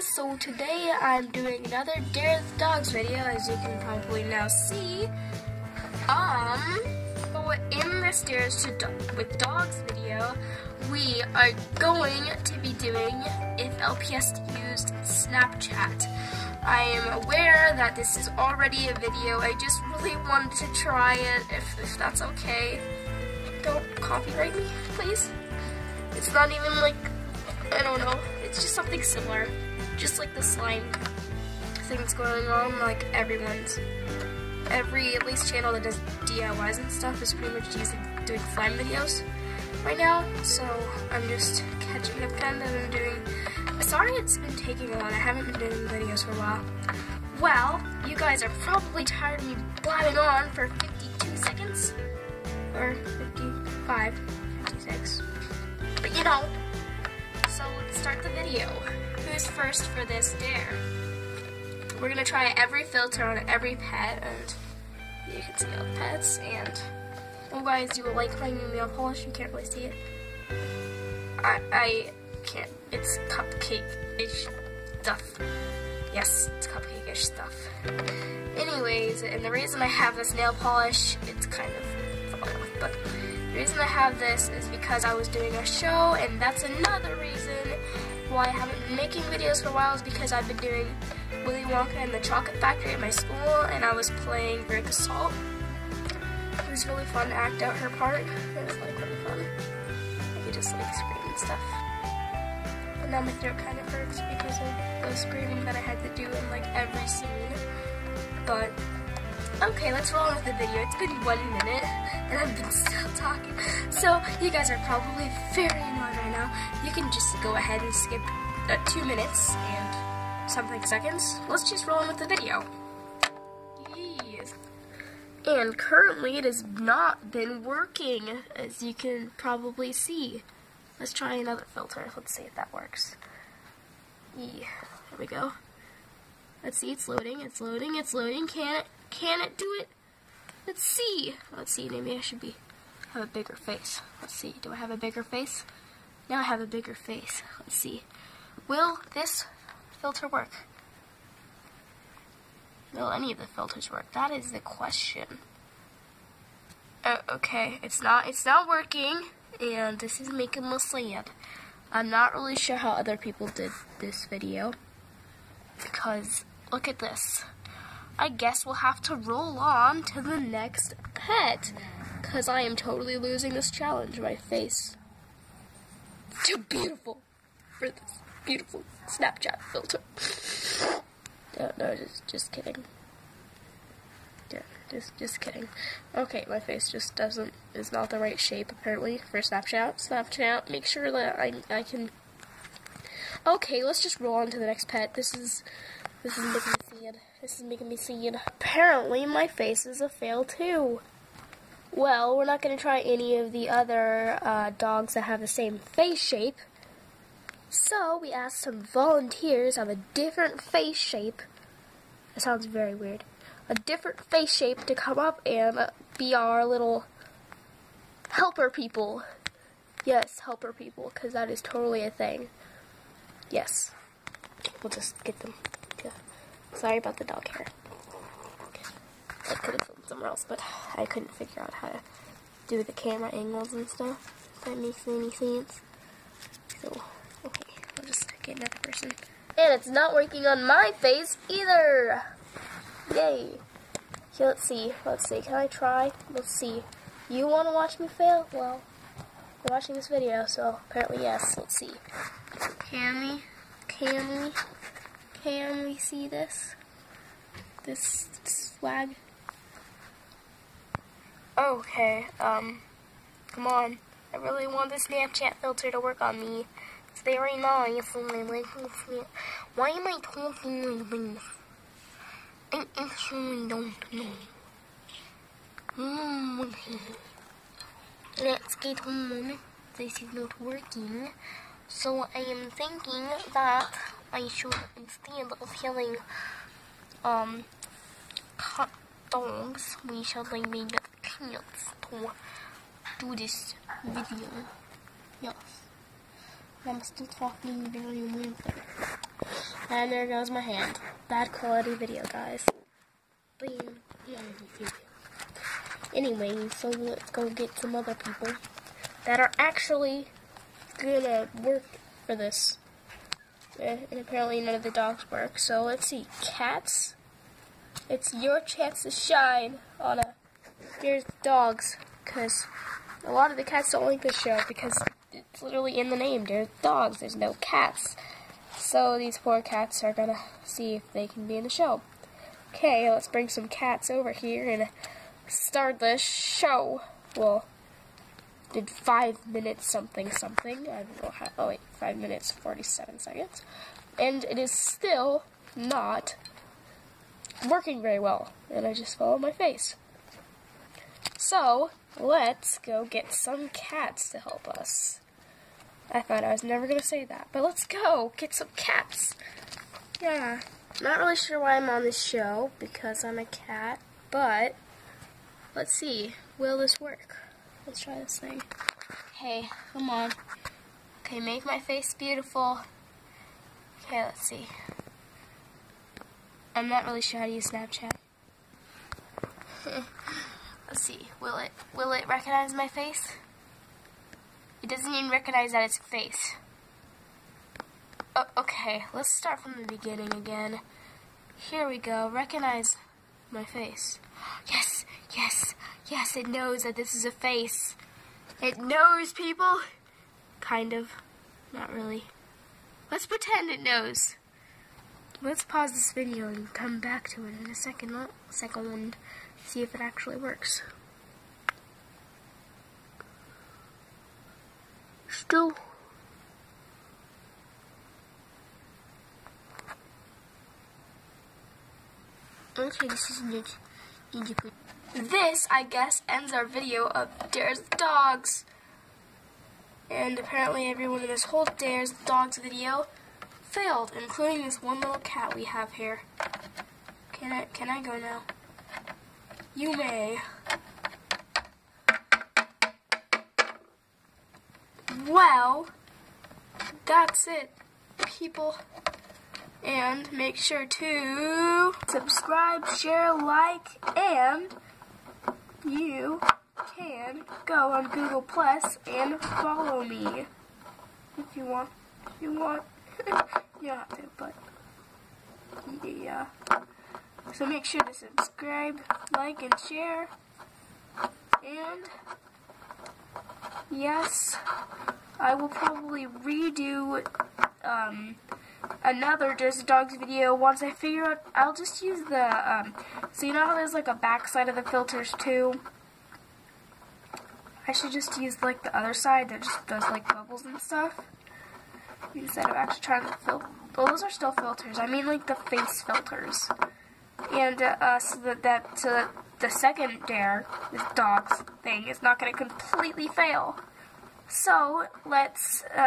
so today I'm doing another Dare the Dogs video, as you can probably now see. Um, but in this Dares to Do with Dogs video, we are going to be doing if LPS used Snapchat. I am aware that this is already a video, I just really wanted to try it, if, if that's okay. Don't copyright me, please. It's not even like, I don't know, it's just something similar. Just like the slime things going on, like everyone's. Every, at least channel that does DIYs and stuff is pretty much using doing slime videos right now. So I'm just catching up kind of and doing, sorry it's been taking a while, I haven't been doing videos for a while. Well, you guys are probably tired of me blabbing on for 52 seconds, or 55, 56, but you know, so let's start the video. First for this dare? We're gonna try every filter on every pet, and you can see all the pets, and oh guys, you will like my new nail polish, you can't really see it. I, I can't, it's cupcake-ish stuff. Yes, it's cupcake-ish stuff. Anyways, and the reason I have this nail polish, it's kind of off, but the reason I have this is because I was doing a show, and that's another reason why I haven't been making videos for a while is because I've been doing Willy Wonka and the Chocolate Factory at my school, and I was playing Veruca Salt. It was really fun to act out her part. It was like really fun. I could just like scream and stuff. But now my throat kind of hurts because of the screaming that I had to do in like every scene. But Okay, let's roll with the video. It's been one minute, and I've been still talking. So, you guys are probably very annoyed right now. You can just go ahead and skip uh, two minutes and something seconds. Let's just roll with the video. Yes. And currently, it has not been working, as you can probably see. Let's try another filter. Let's see if that works. Yeah, there we go. Let's see, it's loading, it's loading, it's loading. Can it can it do it? Let's see. Let's see, maybe I should be have a bigger face. Let's see, do I have a bigger face? Now I have a bigger face. Let's see. Will this filter work? Will any of the filters work? That is the question. Uh, okay, it's not it's not working, and this is making me sad. I'm not really sure how other people did this video, because look at this. I guess we'll have to roll on to the next pet. Because I am totally losing this challenge. My face. Too beautiful for this beautiful Snapchat filter. no, no, just, just kidding. Yeah, just, just kidding. Okay, my face just doesn't, is not the right shape apparently for Snapchat. Snapchat, make sure that I, I can... Okay, let's just roll on to the next pet. This is, this is making. This is making me sad. Apparently, my face is a fail too. Well, we're not going to try any of the other uh, dogs that have the same face shape. So, we asked some volunteers of a different face shape. That sounds very weird. A different face shape to come up and be our little helper people. Yes, helper people, because that is totally a thing. Yes. We'll just get them. Sorry about the dog hair. I could have filmed somewhere else, but I couldn't figure out how to do the camera angles and stuff. If that makes any sense. So, okay, I'll just get another person. And it's not working on my face either! Yay! Okay, let's see. Let's see. Can I try? Let's see. You want to watch me fail? Well, you're watching this video, so apparently yes. Let's see. Can we? Can we see this? This swag? Okay, um, come on. I really want the Snapchat filter to work on me. It's very nice. Why am I talking like this? I actually don't know. Mm, Let's get home. This is not working. So I am thinking that I should, instead of having um, hot dogs, we should like make cats to do this video. Yes. I'm still talking very weird. And there goes my hand. Bad quality video, guys. But Anyway, so let's go get some other people that are actually gonna work for this. Eh, and apparently none of the dogs work. So let's see. Cats. It's your chance to shine on a Here's dogs. Because a lot of the cats don't like this show because it's literally in the name. There's dogs. There's no cats. So these poor cats are gonna see if they can be in the show. Okay, let's bring some cats over here and start the show. Well, did five minutes something something. I don't know how. Oh wait, five minutes forty-seven seconds, and it is still not working very well. And I just fell on my face. So let's go get some cats to help us. I thought I was never gonna say that, but let's go get some cats. Yeah, not really sure why I'm on this show because I'm a cat, but let's see. Will this work? Let's try this thing. Hey, come on. Okay, make my face beautiful. Okay, let's see. I'm not really sure how to use Snapchat. let's see. Will it will it recognize my face? It doesn't even recognize that it's a face. Okay, let's start from the beginning again. Here we go. Recognize my face. Yes, yes, yes, it knows that this is a face. It knows, people. Kind of. Not really. Let's pretend it knows. Let's pause this video and come back to it in a second, second and see if it actually works. Still Okay, this is Ninja. This, I guess, ends our video of Dare's Dogs. And apparently everyone in this whole Dare's Dogs video failed, including this one little cat we have here. Can I, can I go now? You may. Well, that's it, people and make sure to subscribe, share, like, and you can go on Google Plus and follow me if you want. If you want, you don't have to, but yeah. So make sure to subscribe, like, and share. And yes, I will probably redo um, another Just Dogs video once I figure out, I'll just use the, um, so you know how there's like a backside of the filters too? I should just use like the other side that just does like bubbles and stuff. Instead of actually trying to filter, well those are still filters, I mean like the face filters. And uh, so that, that, so that the second dare, this dog's thing, is not going to completely fail. So, let's... Uh